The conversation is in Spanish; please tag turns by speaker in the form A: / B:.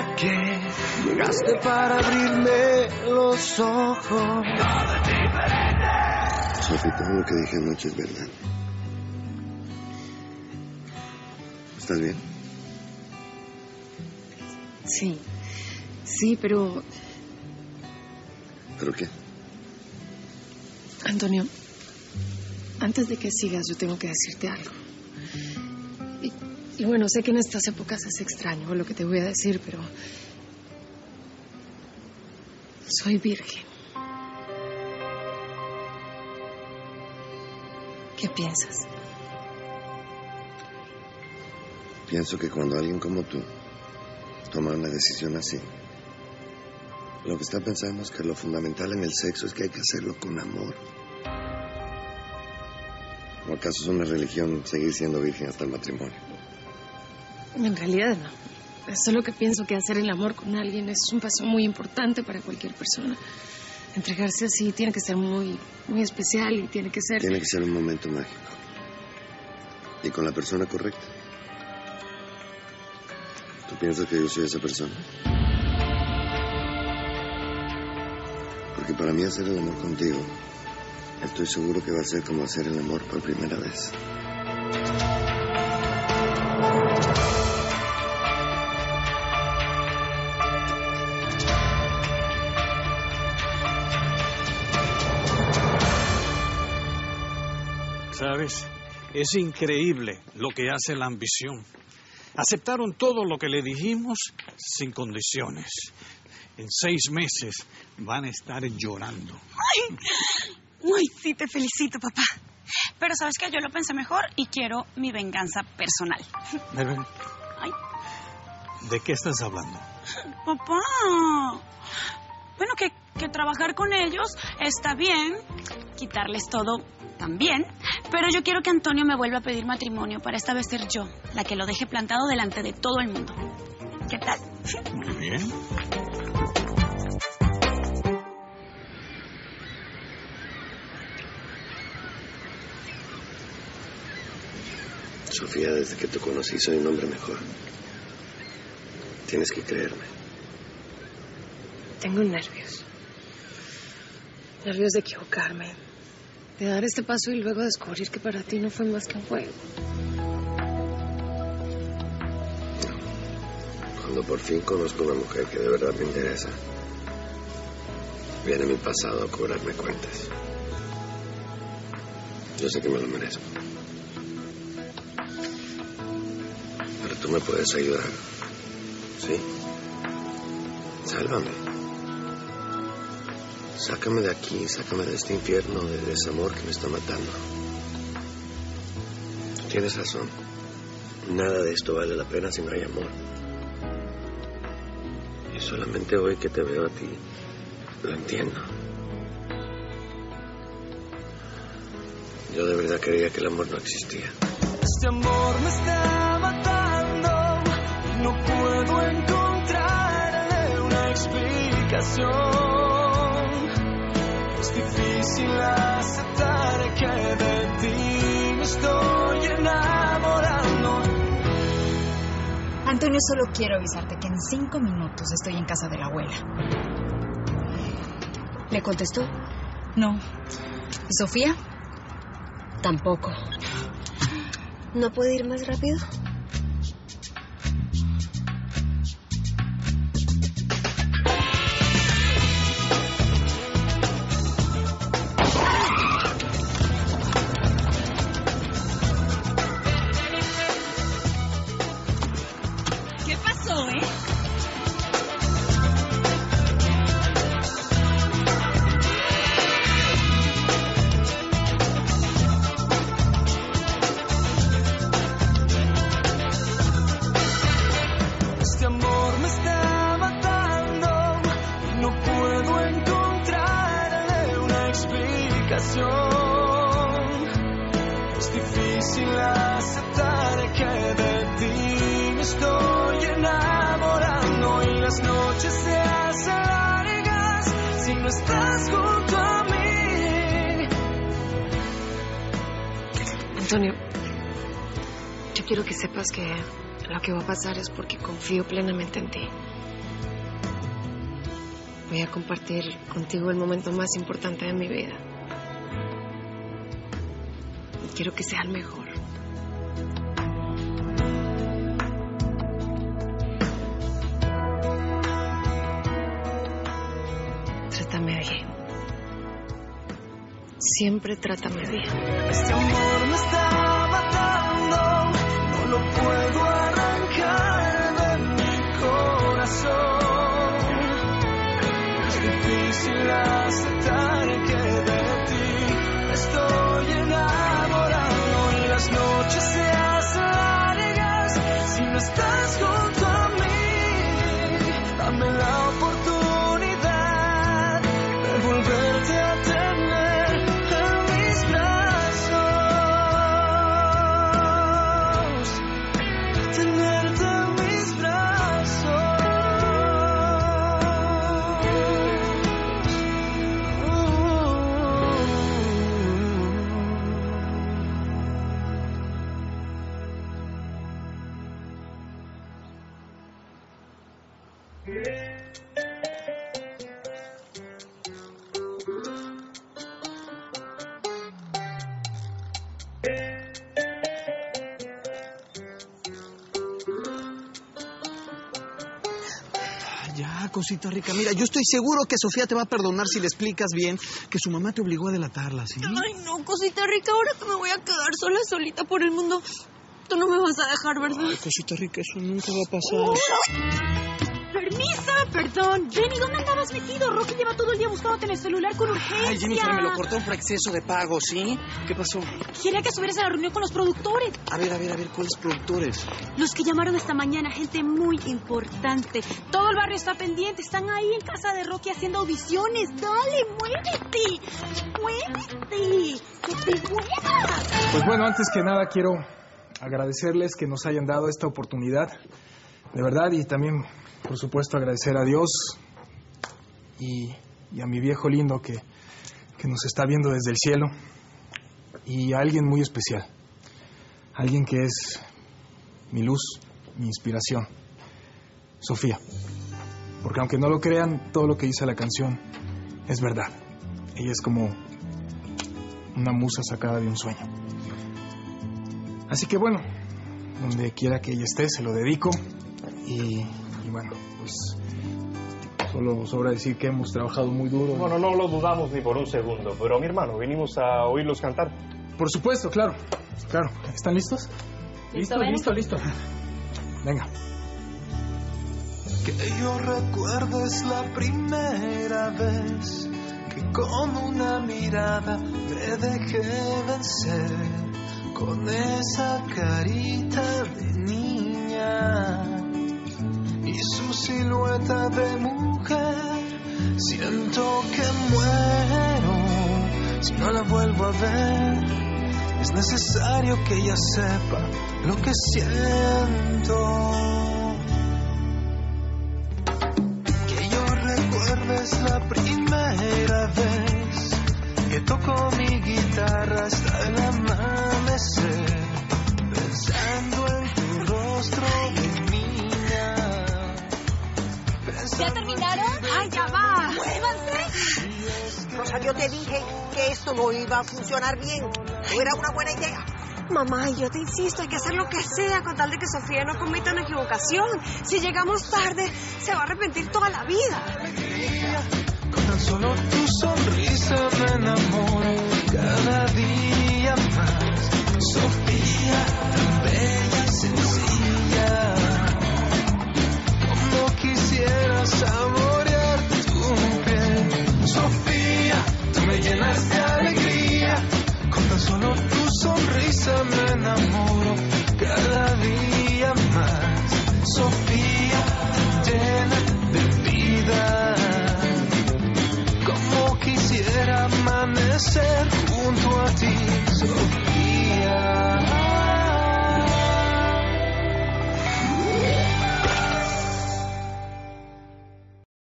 A: ¿Para qué llegaste para abrirme los ojos?
B: Sofi, todo lo que dije anoche es verdad. ¿Estás bien?
C: Sí, sí, pero
B: ¿Pero qué?
C: Antonio, antes de que sigas, yo tengo que decirte algo. Y, bueno, sé que en estas épocas es extraño lo que te voy a decir, pero soy virgen. ¿Qué piensas?
B: Pienso que cuando alguien como tú toma una decisión así, lo que está pensando es que lo fundamental en el sexo es que hay que hacerlo con amor. ¿O acaso es una religión seguir siendo virgen hasta el matrimonio?
C: En realidad no. Solo que pienso que hacer el amor con alguien es un paso muy importante para cualquier persona. Entregarse así tiene que ser muy, muy especial y tiene que ser...
B: Tiene que ser un momento mágico. Y con la persona correcta. ¿Tú piensas que yo soy esa persona? Porque para mí hacer el amor contigo, estoy seguro que va a ser como hacer el amor por primera vez.
D: ¿Sabes? Es increíble lo que hace la ambición. Aceptaron todo lo que le dijimos sin condiciones. En seis meses van a estar llorando.
E: ¡Ay! Uy, sí, te felicito, papá. Pero sabes que yo lo pensé mejor y quiero mi venganza personal.
D: Ven.
E: Ay,
D: ¿De qué estás hablando?
E: papá. Bueno, que, que trabajar con ellos está bien, quitarles todo también, pero yo quiero que Antonio me vuelva a pedir matrimonio para esta vez ser yo la que lo deje plantado delante de todo el mundo. ¿Qué tal?
D: Muy bien.
B: Sofía, desde que te conocí soy un hombre mejor. Tienes que creerme.
C: Tengo nervios. Nervios de equivocarme. De dar este paso y luego descubrir que para ti no fue más que un juego.
B: Cuando por fin conozco una mujer que de verdad me interesa, viene mi pasado a cobrarme cuentas. Yo sé que me lo merezco. Pero tú me puedes ayudar. ¿Sí? Sálvame. Sácame de aquí, sácame de este infierno de desamor que me está matando. Tienes razón. Nada de esto vale la pena si no hay amor. Y solamente hoy que te veo a ti, lo entiendo. Yo de verdad creía que el amor no existía.
A: Este amor me está matando no puedo encontrarle una explicación. Difícil aceptar que de ti me estoy enamorando.
F: Antonio, solo quiero avisarte que en cinco minutos estoy en casa de la abuela. ¿Le contestó? No. ¿Y Sofía? Tampoco.
G: ¿No puede ir más rápido?
A: Es difícil aceptar que de ti me estoy enamorando y las noches se hacen largas si no estás junto a mí.
C: Antonio, yo quiero que sepas que lo que va a pasar es porque confío plenamente en ti. Voy a compartir contigo el momento más importante de mi vida. Quiero que sea el mejor. Trátame bien. Siempre trátame bien.
H: Este amor me está matando, no lo puedo arrancar de mi corazón. Es difícil
I: Ya, cosita rica. Mira, yo estoy seguro que Sofía te va a perdonar si le explicas bien que su mamá te obligó a delatarla, ¿sí?
A: Ay, no, cosita rica, ahora que me voy a quedar sola, solita por el mundo, tú no me vas a dejar, ¿verdad?
I: Ay, cosita rica, eso nunca va a pasar.
J: Permisa, perdón. Jenny, ¿dónde andabas metido? Rocky lleva todo el día buscándote en el celular con urgencia.
I: Ay, Jennifer me lo cortó por exceso de pago, ¿sí? ¿Qué pasó?
J: Quería que subieras a la reunión con los productores.
I: A ver, a ver, a ver, ¿cuáles productores?
J: Los que llamaron esta mañana, gente muy importante. Todo el barrio está pendiente. Están ahí en casa de Rocky haciendo audiciones. Dale, muévete. Muévete. Que te muevas.
K: Pues bueno, antes que nada quiero agradecerles que nos hayan dado esta oportunidad, de verdad, y también, por supuesto, agradecer a Dios y, a mi viejo lindo que, que nos está viendo desde el cielo, y a alguien muy especial, alguien que es mi luz, mi inspiración, Sofía, porque aunque no lo crean, todo lo que dice la canción es verdad. Ella es como una musa sacada de un sueño. Así que bueno, donde quiera que ella esté, se lo dedico. Y, y bueno, pues solo sobra decir que hemos trabajado muy duro.
L: Bueno, no lo dudamos ni por un segundo, pero mi hermano, vinimos a oírlos cantar.
K: Por supuesto, claro, claro. ¿Están listos?
J: Listo,
K: listo, listo. Venga.
H: Que yo recuerdo es la primera vez que con una mirada me dejé vencer con esa carita de niña y su silueta de mujer. Siento que muero si no la vuelvo a ver. Es necesario que ella sepa lo que siento. Yo
M: te dije que esto no iba a funcionar bien. No era una buena idea.
A: Mamá, yo te insisto, hay que hacer lo que sea con tal de que Sofía no cometa una equivocación. Si llegamos tarde, se va a arrepentir toda la vida.
H: Con tan solo tu sonrisa me enamoro cada día más. Sofía,